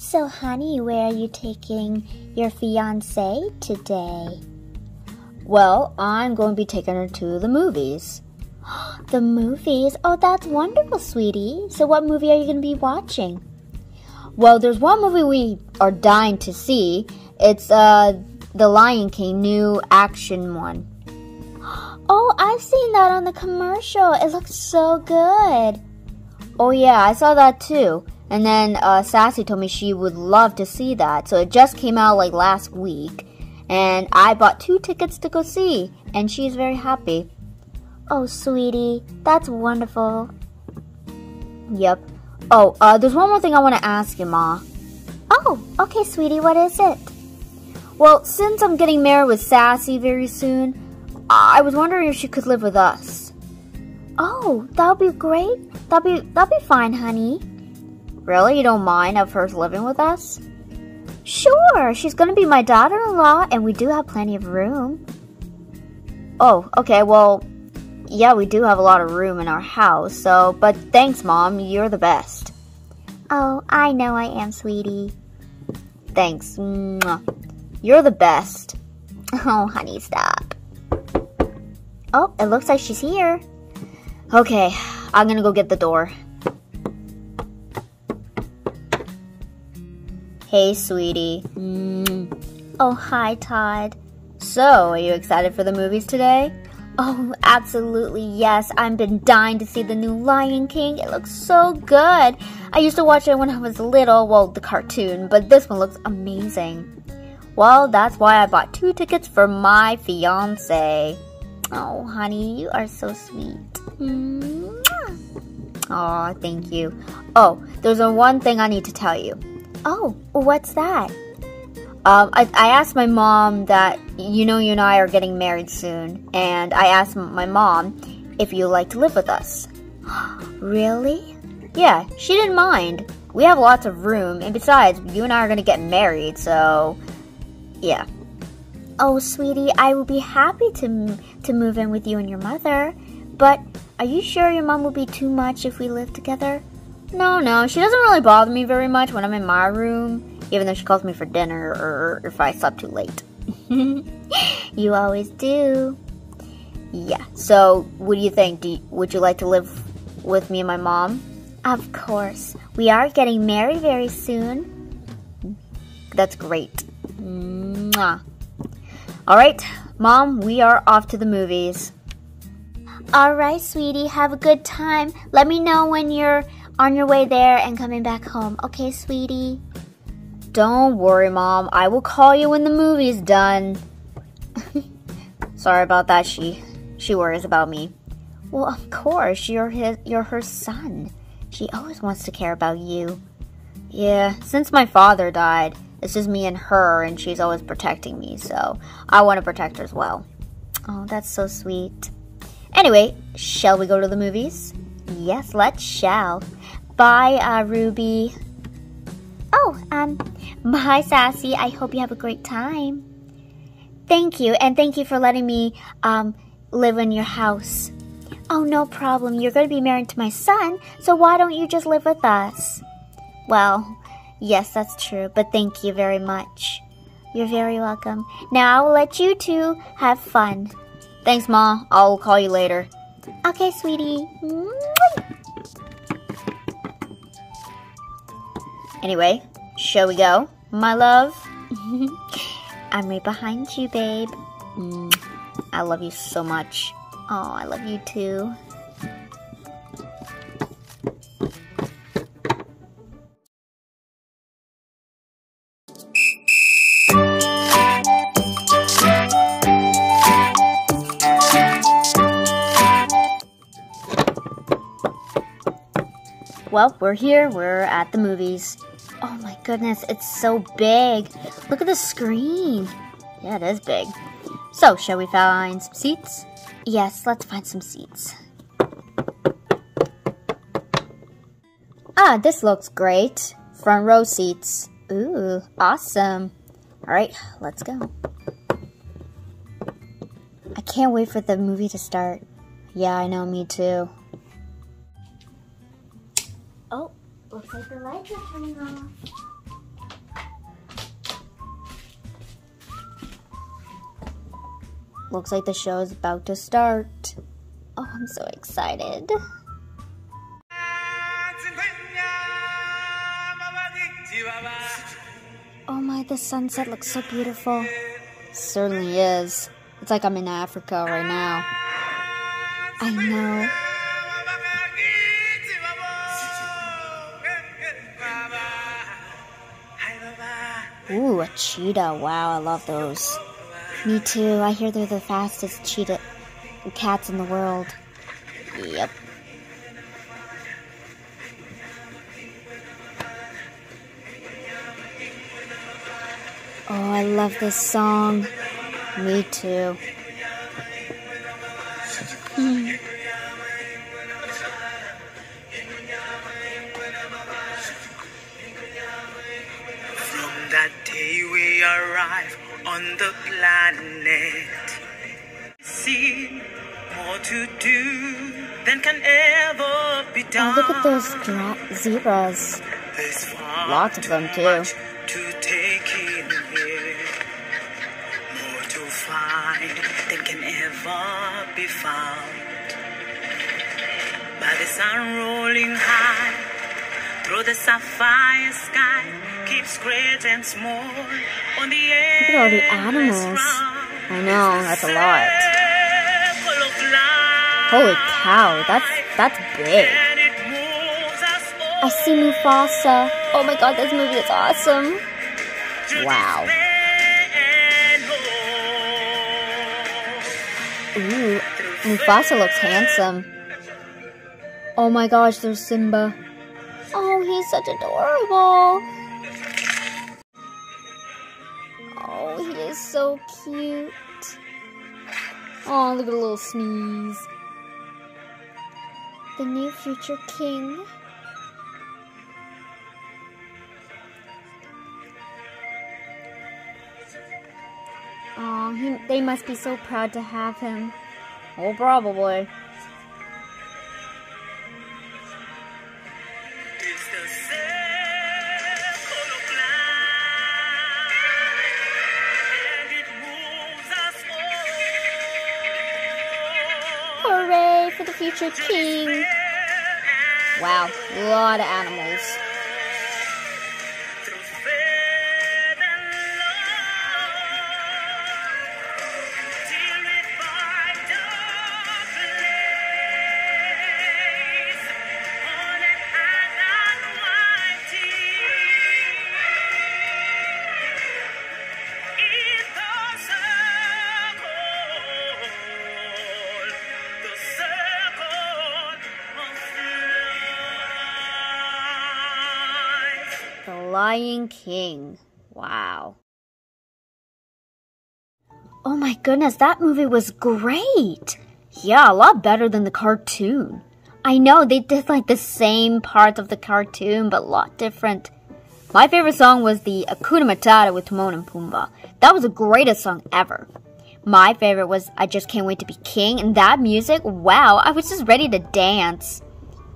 So, honey, where are you taking your fiance today? Well, I'm going to be taking her to the movies. the movies? Oh, that's wonderful, sweetie. So, what movie are you going to be watching? Well, there's one movie we are dying to see. It's uh, The Lion King, new action one. Oh, I've seen that on the commercial. It looks so good. Oh, yeah, I saw that too. And then uh, Sassy told me she would love to see that. So it just came out like last week. And I bought two tickets to go see. And she's very happy. Oh, sweetie, that's wonderful. Yep. Oh, uh, there's one more thing I want to ask you, Ma. Oh, okay, sweetie, what is it? Well, since I'm getting married with Sassy very soon, I was wondering if she could live with us. Oh, that'll be great. That'll be that'll be fine, honey. Really? You don't mind of her living with us? Sure, she's gonna be my daughter-in-law, and we do have plenty of room. Oh, okay, well, yeah, we do have a lot of room in our house, so, but thanks, Mom, you're the best. Oh, I know I am, sweetie. Thanks. You're the best. Oh, honey, stop. Oh, it looks like she's here. Okay, I'm gonna go get the door. Hey, sweetie. Mm. Oh, hi, Todd. So, are you excited for the movies today? Oh, absolutely, yes. I've been dying to see the new Lion King. It looks so good. I used to watch it when I was little, well, the cartoon, but this one looks amazing. Well, that's why I bought two tickets for my fiance. Oh, honey, you are so sweet. Oh, thank you. Oh, there's one thing I need to tell you. Oh, what's that? Um, I, I asked my mom that, you know, you and I are getting married soon, and I asked my mom if you'd like to live with us. really? Yeah, she didn't mind. We have lots of room, and besides, you and I are going to get married, so yeah. Oh, sweetie, I will be happy to to move in with you and your mother. But are you sure your mom will be too much if we live together? No, no, she doesn't really bother me very much when I'm in my room even though she calls me for dinner or if I slept too late. you always do. Yeah. So, what do you think? Do you, would you like to live with me and my mom? Of course. We are getting married very soon. That's great. Mwah. All right, Mom, we are off to the movies. All right, sweetie. Have a good time. Let me know when you're on your way there and coming back home. Okay, sweetie? Don't worry, Mom. I will call you when the movie's done. Sorry about that. She she worries about me. Well, of course. You're his you're her son. She always wants to care about you. Yeah, since my father died, it's just me and her and she's always protecting me, so I want to protect her as well. Oh, that's so sweet. Anyway, shall we go to the movies? Yes, let's shall. Bye, uh, Ruby. Oh, um, bye, Sassy. I hope you have a great time. Thank you, and thank you for letting me, um, live in your house. Oh, no problem. You're going to be married to my son, so why don't you just live with us? Well, yes, that's true, but thank you very much. You're very welcome. Now I'll let you two have fun. Thanks, Ma. I'll call you later. Okay, sweetie. Anyway, shall we go, my love? I'm right behind you, babe. Mm, I love you so much. Oh, I love you too. Well, we're here. We're at the movies. Oh my goodness, it's so big. Look at the screen. Yeah, it is big. So, shall we find some seats? Yes, let's find some seats. Ah, this looks great. Front row seats. Ooh, awesome. All right, let's go. I can't wait for the movie to start. Yeah, I know, me too. Looks like the show is about to start. Oh, I'm so excited. Oh my, the sunset looks so beautiful. It certainly is. It's like I'm in Africa right now. I know. Ooh, a cheetah. Wow, I love those. Me too. I hear they're the fastest cheetah cats in the world. Yep. Oh, I love this song. Me too. Hmm. We arrive on the planet, see more to do than can ever be Oh, done. look at those gra- zebras. Lots of them, too To take in here, more to find than can ever be found. By the sun rolling high through the sapphire sky, great and small on the air. Look at all the animals. I know, that's a lot. Holy cow, that's that's big. I see Mufasa. Oh my god, this movie is awesome. Wow. Ooh, Mufasa looks handsome. Oh my gosh, there's Simba. Oh, he's such adorable. So cute. Oh, look at a little sneeze. The new future king. Oh, he, they must be so proud to have him. Oh, probably. It's the circle King. Wow, a lot of animals. Lion King. Wow. Oh my goodness, that movie was great. Yeah, a lot better than the cartoon. I know they did like the same parts of the cartoon, but a lot different. My favorite song was the Hakuna Matata with Timon and Pumbaa. That was the greatest song ever. My favorite was I Just Can't Wait to Be King, and that music, wow, I was just ready to dance.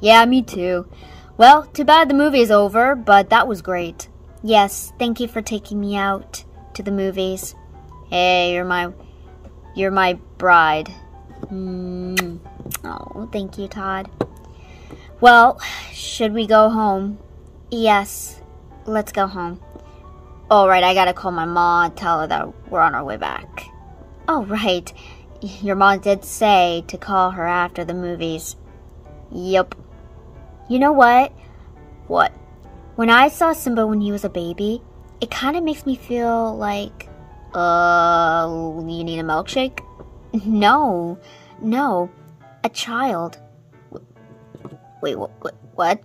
Yeah, me too. Well, too bad the movie is over, but that was great. Yes, thank you for taking me out to the movies. Hey, you're my you're my bride. Mm. Oh, thank you, Todd. Well, should we go home? Yes, let's go home. All right, I gotta call my mom and tell her that we're on our way back. Oh, right. Your mom did say to call her after the movies. Yep. You know what? What? When I saw Simba when he was a baby, it kind of makes me feel like, uh, you need a milkshake? No, no, a child. Wait, what? What?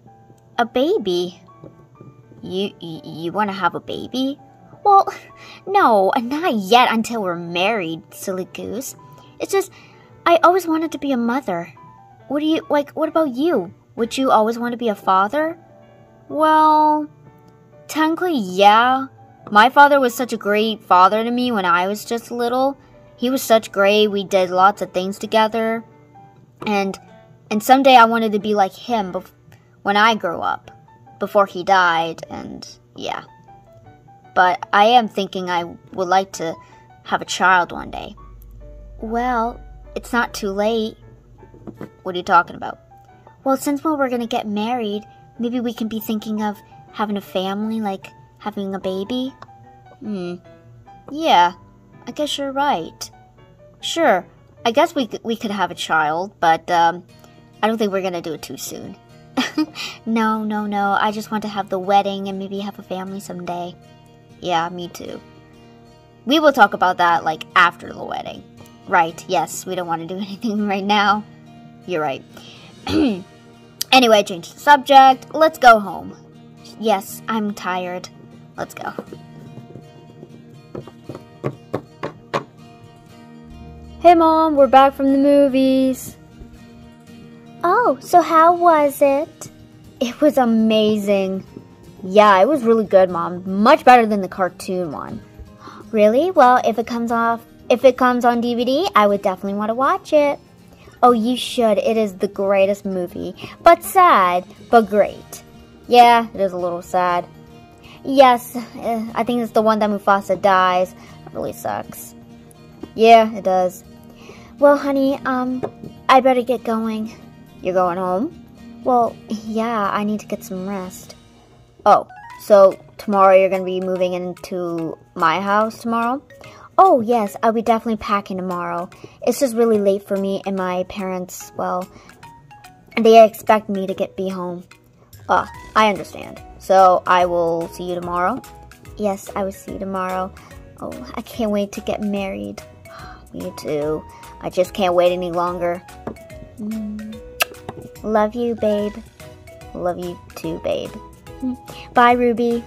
A baby? You you, you want to have a baby? Well, no, not yet until we're married, silly goose. It's just I always wanted to be a mother. What do you like? What about you? Would you always want to be a father? Well, technically, yeah. My father was such a great father to me when I was just little. He was such great. We did lots of things together, and and someday I wanted to be like him when I grow up, before he died. And yeah, but I am thinking I would like to have a child one day. Well, it's not too late. What are you talking about? Well, since when we're gonna get married, maybe we can be thinking of having a family, like having a baby. Hmm. Yeah, I guess you're right. Sure, I guess we we could have a child, but um, I don't think we're gonna do it too soon. no, no, no. I just want to have the wedding and maybe have a family someday. Yeah, me too. We will talk about that like after the wedding. Right, yes, we don't want to do anything right now. You're right. anyway, change the subject. Let's go home. Yes, I'm tired. Let's go. Hey, Mom, we're back from the movies. Oh, so how was it? It was amazing. Yeah, it was really good, Mom. Much better than the cartoon one. Really? Well, if it comes off, if it comes on DVD, I would definitely want to watch it. Oh, you should. It is the greatest movie, but sad, but great. Yeah, it is a little sad. Yes, eh, I think it's the one that Mufasa dies. It really sucks. Yeah, it does. Well, honey, um, I better get going. You're going home? Well, yeah, I need to get some rest. Oh, so tomorrow you're going to be moving into my house tomorrow? Oh, yes, I'll be definitely packing tomorrow. It's just really late for me and my parents, well, they expect me to get be home. Ah, I understand. So I will see you tomorrow? Yes, I will see you tomorrow. Oh, I can't wait to get married. Me too. I just can't wait any longer. Mm. Love you, babe. Love you too, babe. Bye, Ruby.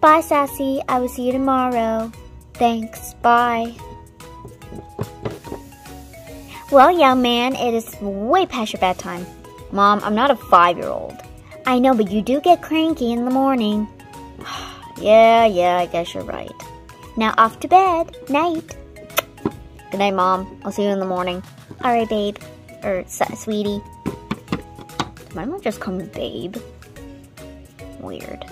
Bye, Sassy. I will see you tomorrow. Thanks. Bye. Well, young man, it is way past your bedtime. Mom, I'm not a five-year-old. I know, but you do get cranky in the morning. yeah, yeah, I guess you're right. Now off to bed. Night. Good night, Mom. I'll see you in the morning. All right, babe. Or, sweetie. Did my mom just call me babe? Weird.